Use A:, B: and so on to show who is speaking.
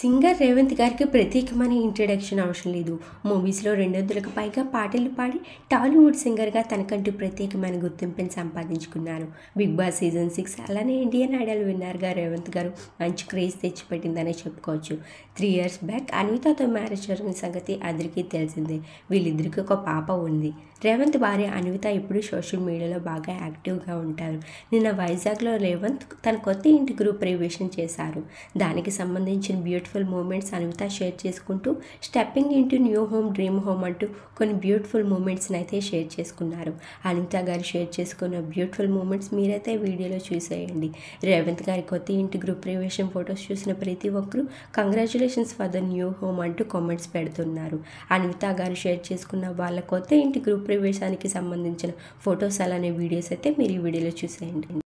A: Singer Revanth గారికి ప్రత్యేకమైన introduction అవసరం లేదు. మూవీస్లో రెండు వందలకు పైగా పాటలు పాడి టాలీవుడ్ సింగర్గా తనకంటూ ప్రత్యేకమైన గుర్తింపుని సంపాదించుకున్నారు. బిగ్ బాస్ సీజన్ సిక్స్ అలానే ఇండియన్ ఐడల్ విన్నర్గా రేవంత్ గారు మంచి క్రేజ్ తెచ్చిపెట్టిందనే చెప్పుకోవచ్చు. త్రీ ఇయర్స్ బ్యాక్ అనితతో మ్యారేజ్ జరిగిన సంగతి అందరికీ తెలిసిందే. వీళ్ళిద్దరికి ఒక పాప ఉంది. రేవంత్ భార్య అనిత ఇప్పుడు సోషల్ మీడియాలో బాగా యాక్టివ్గా ఉంటారు. నిన్న వైజాగ్లో రేవంత్ తన కొత్త ఇంటి గ్రూప్ ప్రవేశం చేశారు. దానికి సంబంధించిన బ్యూటిఫుల్ మూమెంట్స్ అన్విత షేర్ చేసుకుంటూ stepping into new home dream home అంటూ కొన్ని బ్యూటిఫుల్ మూమెంట్స్ని అయితే షేర్ చేసుకున్నారు. అనిత గారు షేర్ చేసుకున్న బ్యూటిఫుల్ మూమెంట్స్ మీరైతే వీడియోలో చూసేయండి. రేవంత్ గారి కొత్త ఇంటి గ్రూప్ ప్రవేశం ఫొటోస్ చూసిన ప్రతి ఒక్కరూ congratulations for the new home అంటూ కామెంట్స్ పెడుతున్నారు. అనిత గారు షేర్ చేసుకున్న వాళ్ళ కొత్త ఇంటి గ్రూప్ ప్రవేశానికి సంబంధించిన ఫొటోస్ అలానే వీడియోస్ అయితే మీరు ఈ వీడియోలో చూసేయండి.